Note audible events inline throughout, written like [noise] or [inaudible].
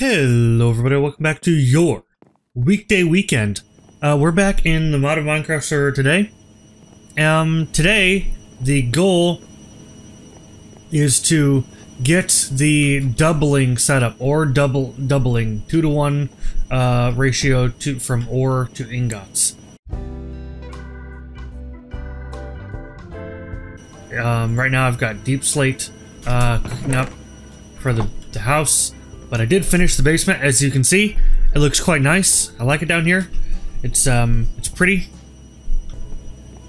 Hello everybody, welcome back to your weekday weekend. Uh, we're back in the Modern Minecraft server today. Um, today, the goal is to get the doubling setup, or double doubling, 2 to 1 uh, ratio to from ore to ingots. Um, right now I've got deepslate uh, cooking up for the, the house. But I did finish the basement, as you can see. It looks quite nice. I like it down here. It's um, it's pretty,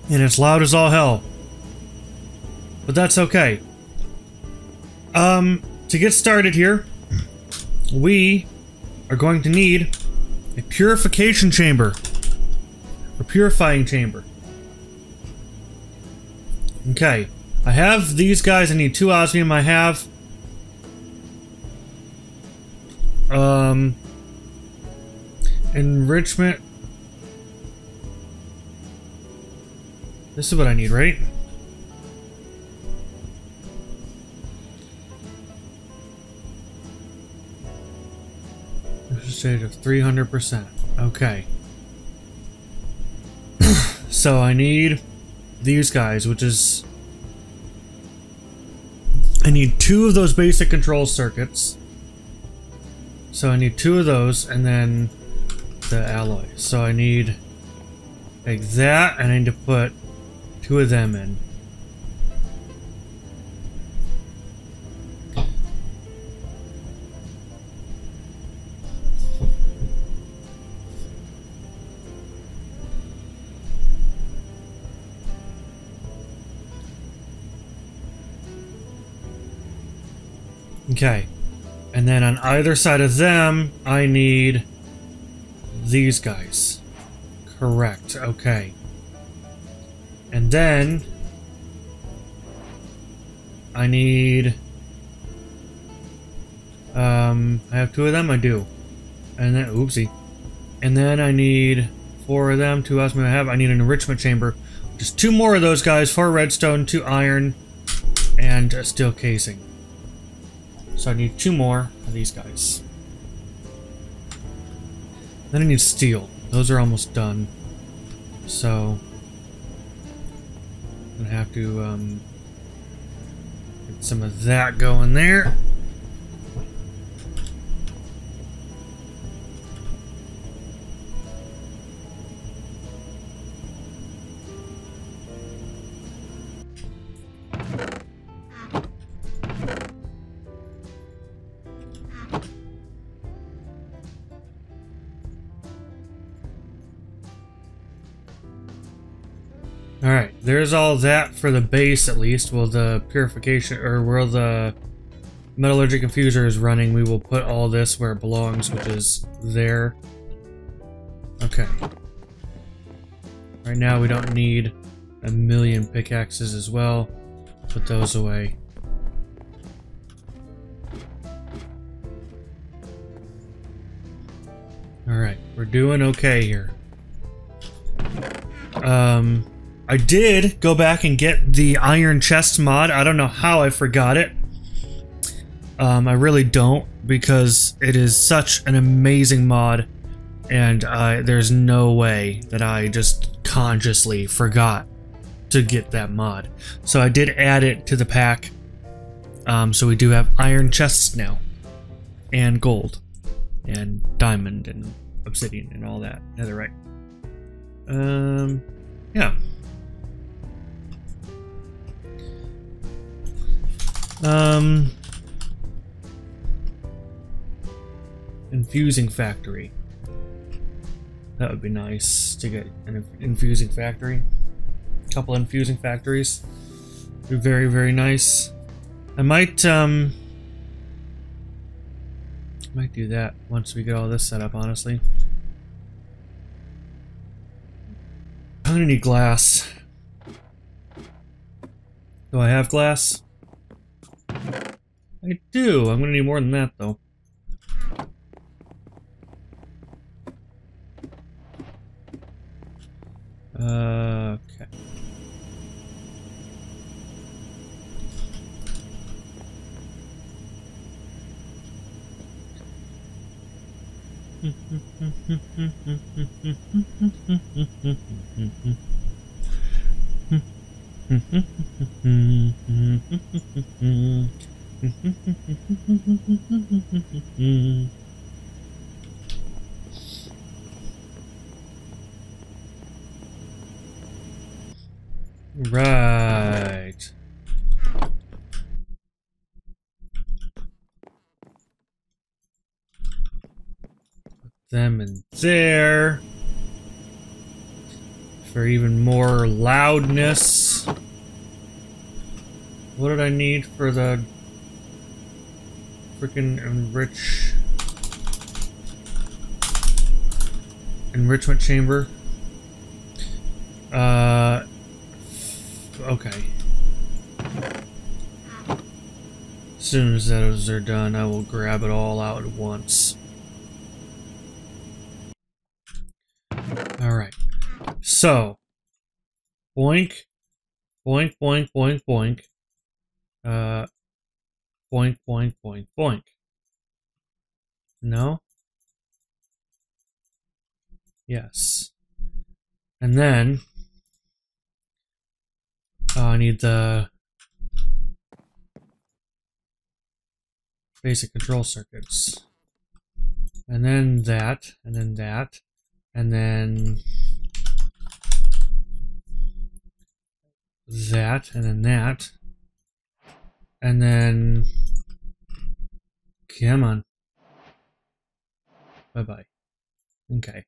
and it's loud as all hell. But that's okay. Um, to get started here, we are going to need a purification chamber, a purifying chamber. Okay, I have these guys. I need two osmium. I have Um, enrichment. This is what I need, right? Stage of 300%. Okay. [coughs] so I need these guys, which is... I need two of those basic control circuits. So I need two of those and then the alloy. So I need like that and I need to put two of them in. Okay. And then on either side of them, I need these guys. Correct, okay. And then I need um I have two of them, I do. And then oopsie. And then I need four of them, two else I have. I need an enrichment chamber. Just two more of those guys, four redstone, two iron, and a steel casing. So I need two more of these guys. Then I need steel. Those are almost done. So I'm gonna have to um, get some of that going there. There's all that for the base at least. While the purification, or where the metallurgic infuser is running, we will put all this where it belongs, which is there. Okay. Right now we don't need a million pickaxes as well. Put those away. Alright, we're doing okay here. Um, I did go back and get the Iron Chest mod. I don't know how I forgot it. Um, I really don't because it is such an amazing mod and there's no way that I just consciously forgot to get that mod. So I did add it to the pack. Um, so we do have iron chests now and gold and diamond and obsidian and all that netherite. Um, yeah. Um, infusing factory. That would be nice to get an infusing factory. A couple infusing factories. Be very, very nice. I might, um, might do that once we get all this set up, honestly. I'm gonna need glass. Do I have glass? I do. I'm gonna need more than that, though. Uh, okay. [laughs] Right. Put them in there. For even more loudness. What did I need for the freaking enrich enrichment chamber? Uh okay. As soon as those are done, I will grab it all out at once. Alright. So, boink, boink, boink, boink, boink. Uh, boink, boink, boink, boink. No? Yes. And then, uh, I need the basic control circuits. And then that, and then that, and then that, and then that, and then come on. Bye bye. Okay.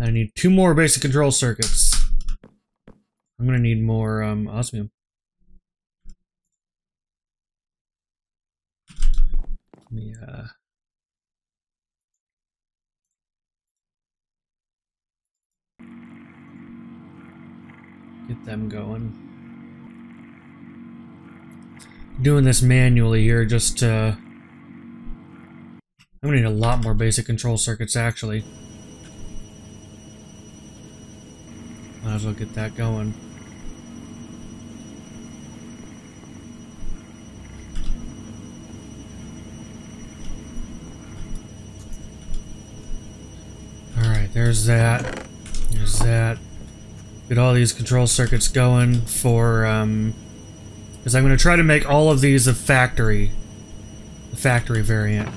I need two more basic control circuits. I'm gonna need more um, osmium. Let me uh get them going. Doing this manually here just uh I'm gonna need a lot more basic control circuits actually. Might as well get that going. Alright, there's that. There's that. Get all these control circuits going for, um... Because I'm going to try to make all of these a factory. The factory variant.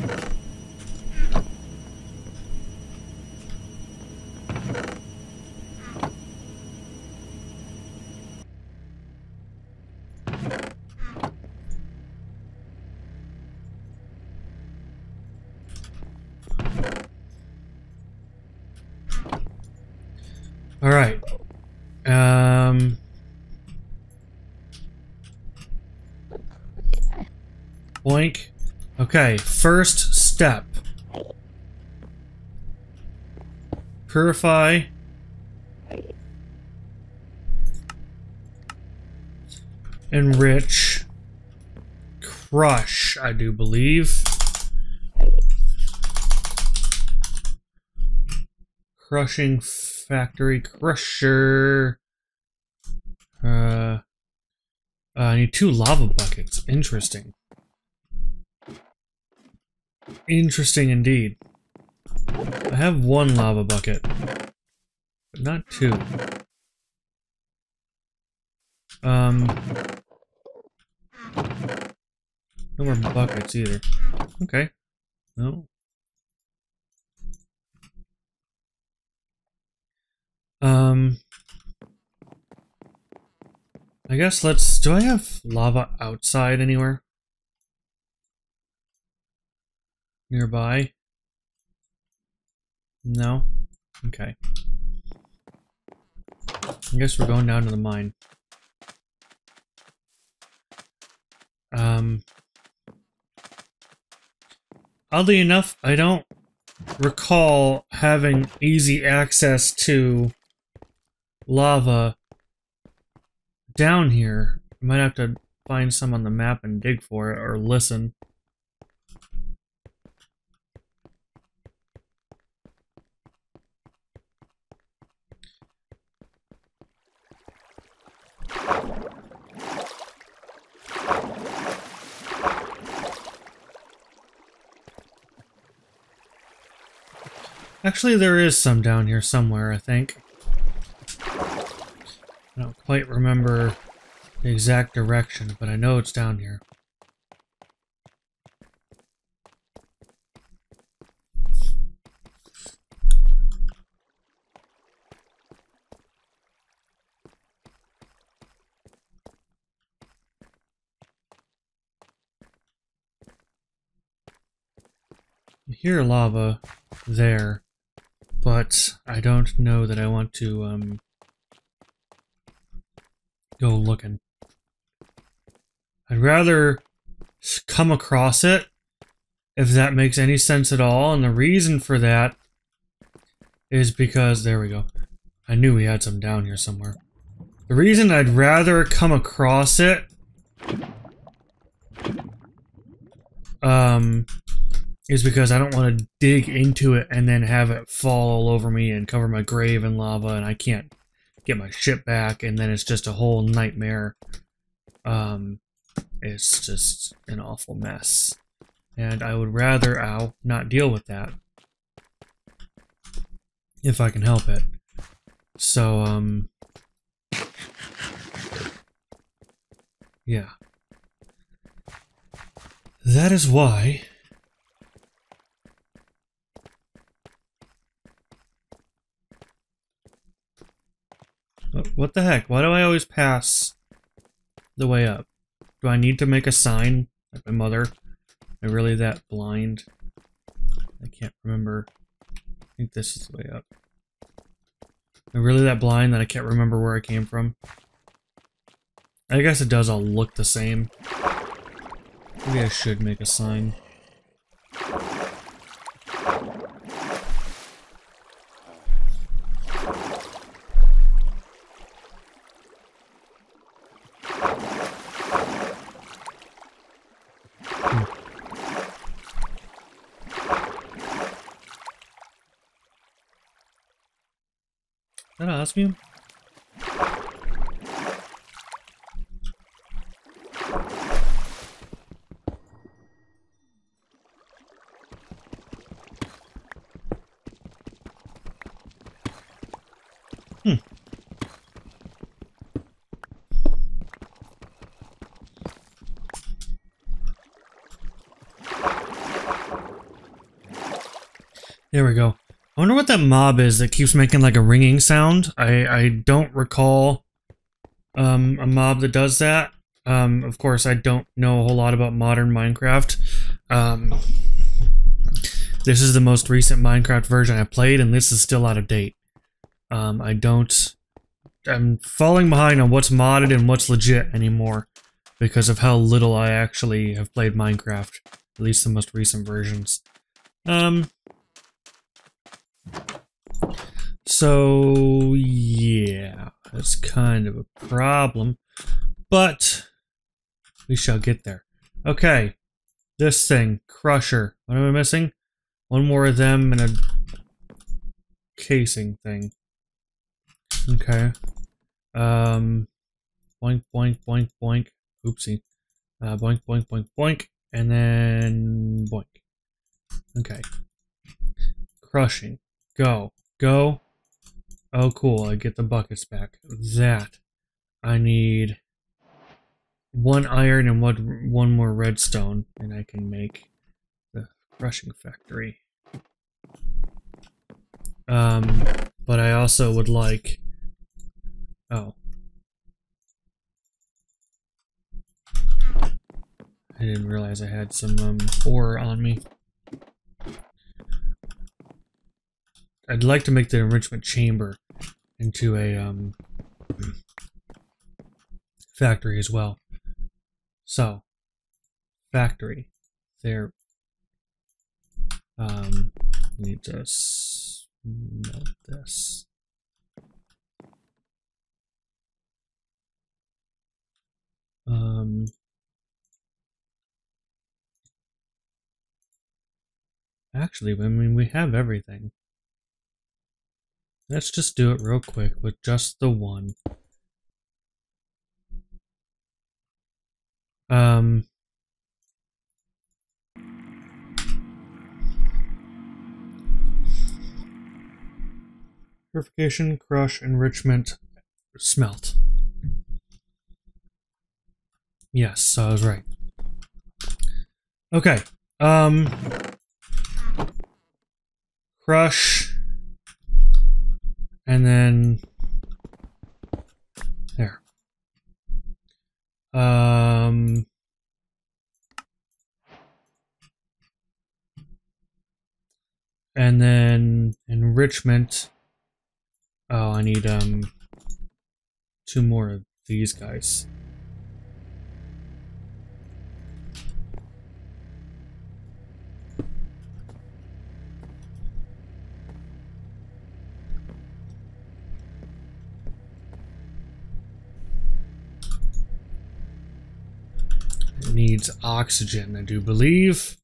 Okay, first step. Purify. Enrich. Crush, I do believe. Crushing factory crusher. Uh, uh, I need two lava buckets. Interesting. Interesting indeed. I have one lava bucket, but not two. Um, no more buckets either. Okay. No. Um, I guess let's, do I have lava outside anywhere? Nearby? No? Okay. I guess we're going down to the mine. Um, oddly enough, I don't recall having easy access to lava down here. I might have to find some on the map and dig for it or listen. Actually, there is some down here somewhere, I think. I don't quite remember the exact direction, but I know it's down here. Hear lava there, but I don't know that I want to um, go looking. I'd rather come across it, if that makes any sense at all, and the reason for that is because, there we go, I knew we had some down here somewhere. The reason I'd rather come across it um, is because I don't want to dig into it and then have it fall all over me and cover my grave in lava and I can't get my ship back and then it's just a whole nightmare. Um, it's just an awful mess. And I would rather, ow, not deal with that. If I can help it. So, um... Yeah. That is why What the heck? Why do I always pass the way up? Do I need to make a sign like my mother? Am I really that blind? I can't remember. I think this is the way up. Am I really that blind that I can't remember where I came from? I guess it does all look the same. Maybe I should make a sign. That an osmium? Hmm. There we go. I wonder what that mob is that keeps making like a ringing sound. I, I don't recall um, a mob that does that. Um, of course, I don't know a whole lot about modern Minecraft. Um, this is the most recent Minecraft version I played, and this is still out of date. Um, I don't... I'm falling behind on what's modded and what's legit anymore because of how little I actually have played Minecraft, at least the most recent versions. Um, so, yeah, that's kind of a problem, but we shall get there. Okay, this thing, Crusher. What am I missing? One more of them and a casing thing. Okay. Um, boink, boink, boink, boink. Oopsie. Uh, boink, boink, boink, boink. And then boink. Okay. Crushing. Go. Go. Oh, cool. I get the buckets back. That. I need one iron and one, one more redstone, and I can make the crushing factory. Um, but I also would like... Oh. I didn't realize I had some um, ore on me. I'd like to make the enrichment chamber into a um, factory as well. So, factory. There. Um, need to this. Um, actually, I mean, we have everything. Let's just do it real quick with just the one. Um, Purification, crush, enrichment, smelt. Yes, so I was right. Okay. Um crush and then there. Um and then enrichment. Oh, I need um two more of these guys. Needs oxygen, I do believe.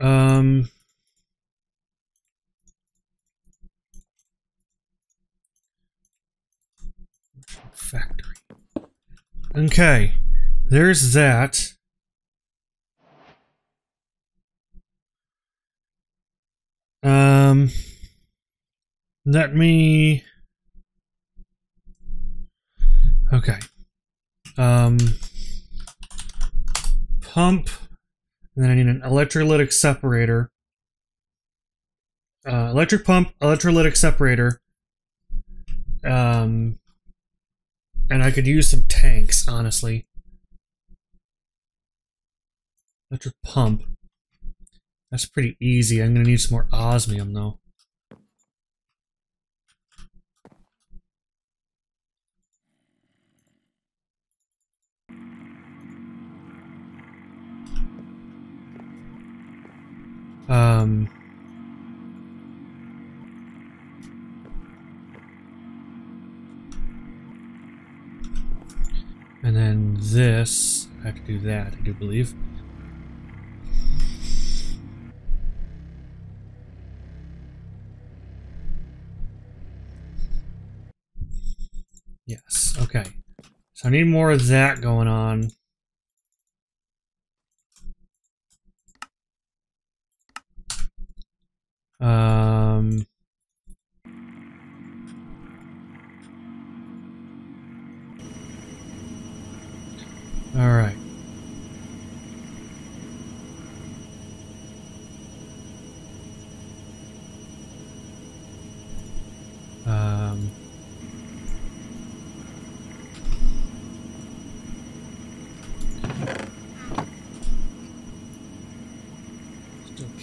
Um factory. Okay, there's that. Um, let me. Okay. Um, pump, and then I need an electrolytic separator. Uh, electric pump, electrolytic separator. Um, and I could use some tanks, honestly. Electric pump. That's pretty easy. I'm gonna need some more osmium though. Um And then this, I have to do that, I do believe. Yes, okay. So I need more of that going on. Um...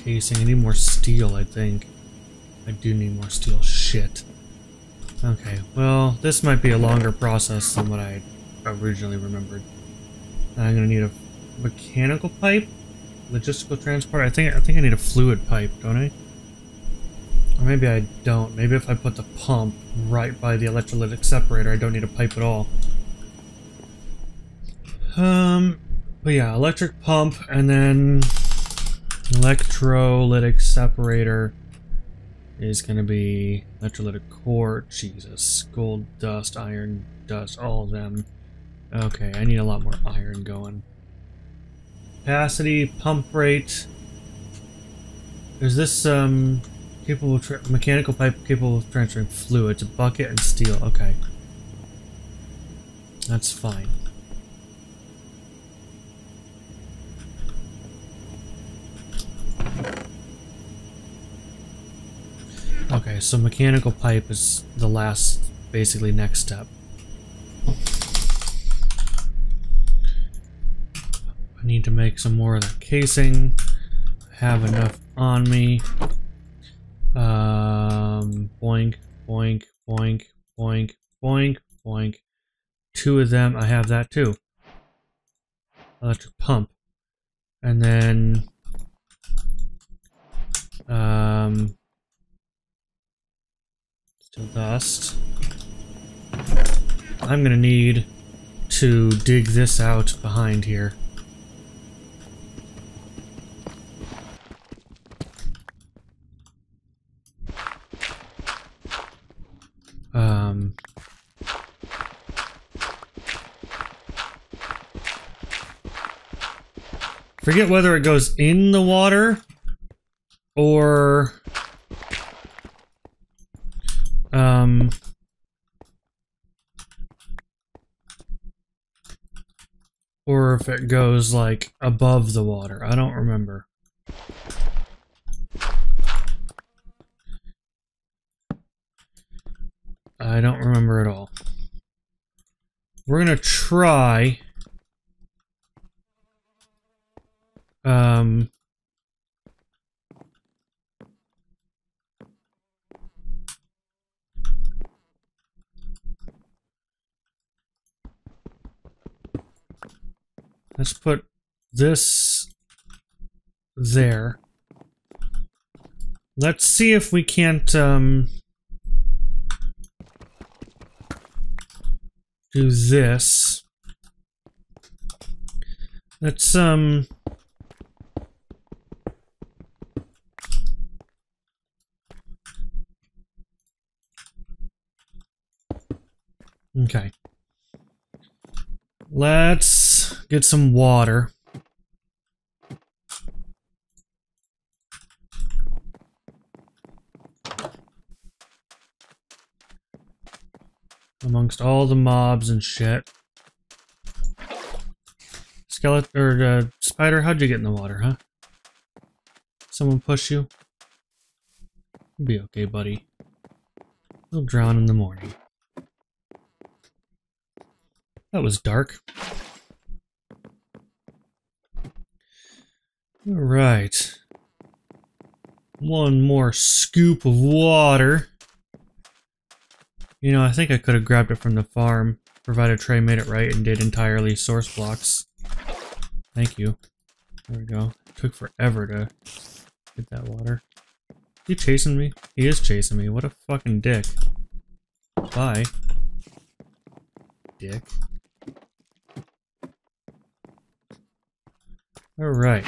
casing. I need more steel, I think. I do need more steel. Shit. Okay, well, this might be a longer process than what I originally remembered. I'm gonna need a mechanical pipe, logistical transport. I think I think I need a fluid pipe, don't I? Or maybe I don't. Maybe if I put the pump right by the electrolytic separator, I don't need a pipe at all. Um, but yeah, electric pump and then electrolytic separator is gonna be electrolytic core. Jesus, gold dust, iron dust, all of them. Okay, I need a lot more iron going. Capacity, pump rate. Is this um capable mechanical pipe capable of transferring fluids? A bucket and steel. Okay, that's fine. Okay, so mechanical pipe is the last, basically next step. I need to make some more of the casing. I have enough on me. Um, boink, boink, boink, boink, boink, boink. Two of them, I have that too. Electric pump. And then, um, steel dust. I'm gonna need to dig this out behind here. Um, forget whether it goes in the water or Um... Or if it goes, like, above the water. I don't remember. I don't remember at all. We're gonna try... Um... Let's put this there. Let's see if we can't, um, do this. Let's, um, okay. Let's get some water. Amongst all the mobs and shit. Skeleton or uh, spider, how'd you get in the water, huh? Someone push you? You'll be okay, buddy. You'll drown in the morning. That was dark. Alright. One more scoop of water. You know, I think I could have grabbed it from the farm, provided Trey made it right and did entirely source blocks. Thank you. There we go. Took forever to get that water. Is he chasing me? He is chasing me. What a fucking dick. Bye. Dick. Alright.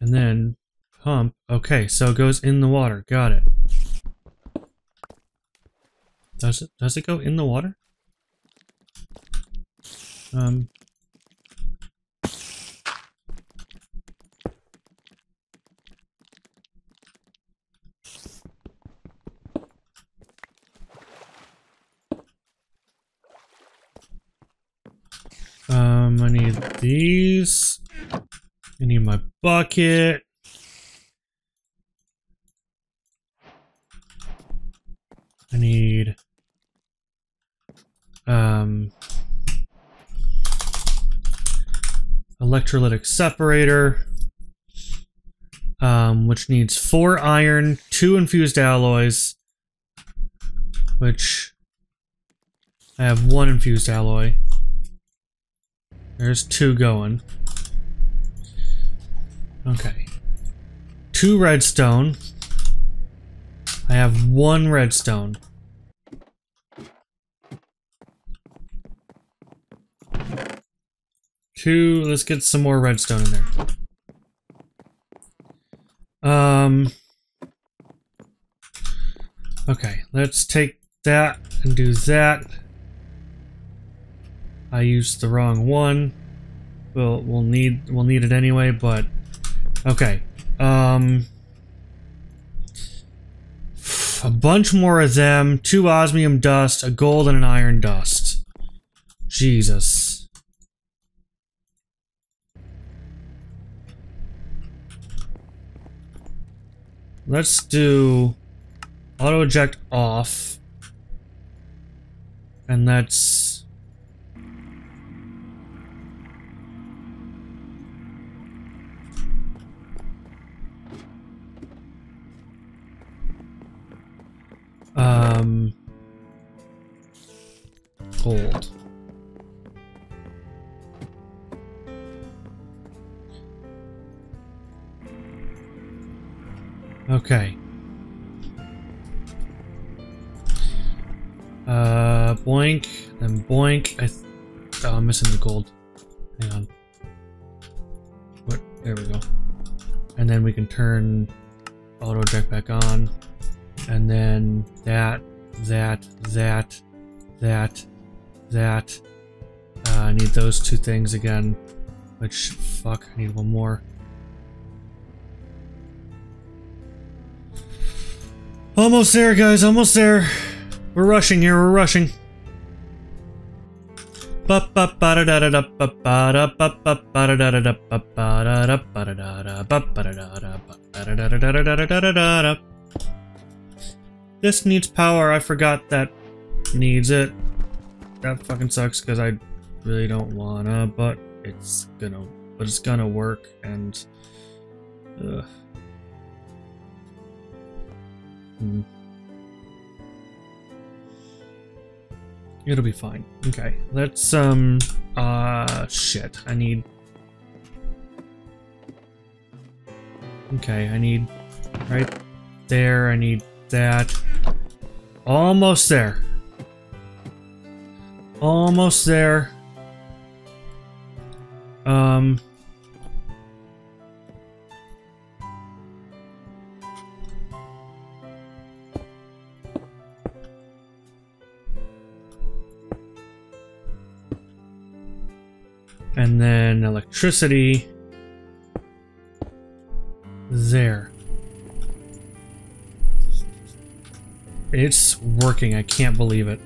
And then pump. Okay, so it goes in the water. Got it. Does it does it go in the water? Um Um, I need these. I need my bucket. I need um electrolytic separator um, which needs four iron, two infused alloys, which I have one infused alloy. There's two going. Okay. Two redstone. I have one redstone. Two, let's get some more redstone in there. Um, okay, let's take that and do that. I used the wrong one. We'll we'll need we'll need it anyway, but okay. Um a bunch more of them, two osmium dust, a gold and an iron dust. Jesus. Let's do auto eject off. And let's Okay. Uh, boink, then boink. I oh, I'm missing the gold. Hang on. What? There we go. And then we can turn auto eject back on and then that, that, that, that, that. Uh, I need those two things again, which, fuck, I need one more. Almost there, guys. Almost there. We're rushing here. We're rushing. This needs power. I forgot that needs it. That fucking sucks because I really don't wanna, but it's gonna, but it's gonna work and. Ugh. Hmm. It'll be fine. Okay, let's, um, uh, shit, I need... Okay, I need right there, I need that. Almost there. Almost there. Um... And electricity. There. It's working. I can't believe it.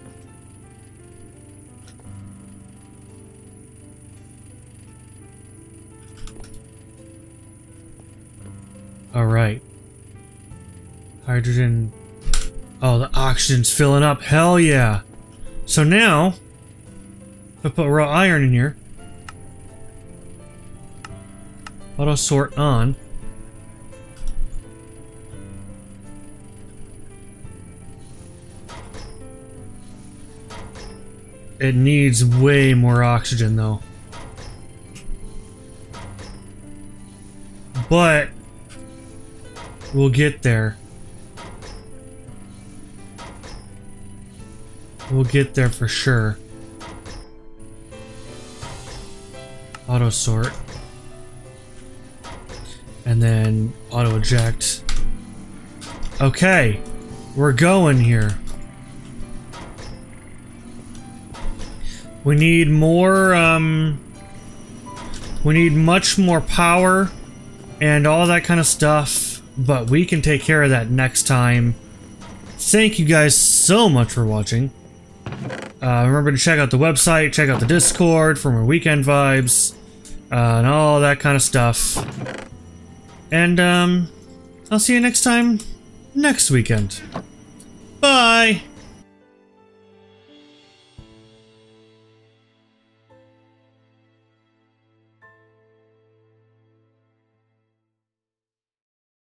All right. Hydrogen. Oh, the oxygen's filling up. Hell yeah. So now, if I put raw iron in here, Auto sort on. It needs way more oxygen though. But we'll get there. We'll get there for sure. Auto sort and then auto eject. Okay, we're going here. We need more, um, we need much more power and all that kind of stuff, but we can take care of that next time. Thank you guys so much for watching. Uh, remember to check out the website, check out the Discord for more weekend vibes, uh, and all that kind of stuff. And, um, I'll see you next time, next weekend. Bye!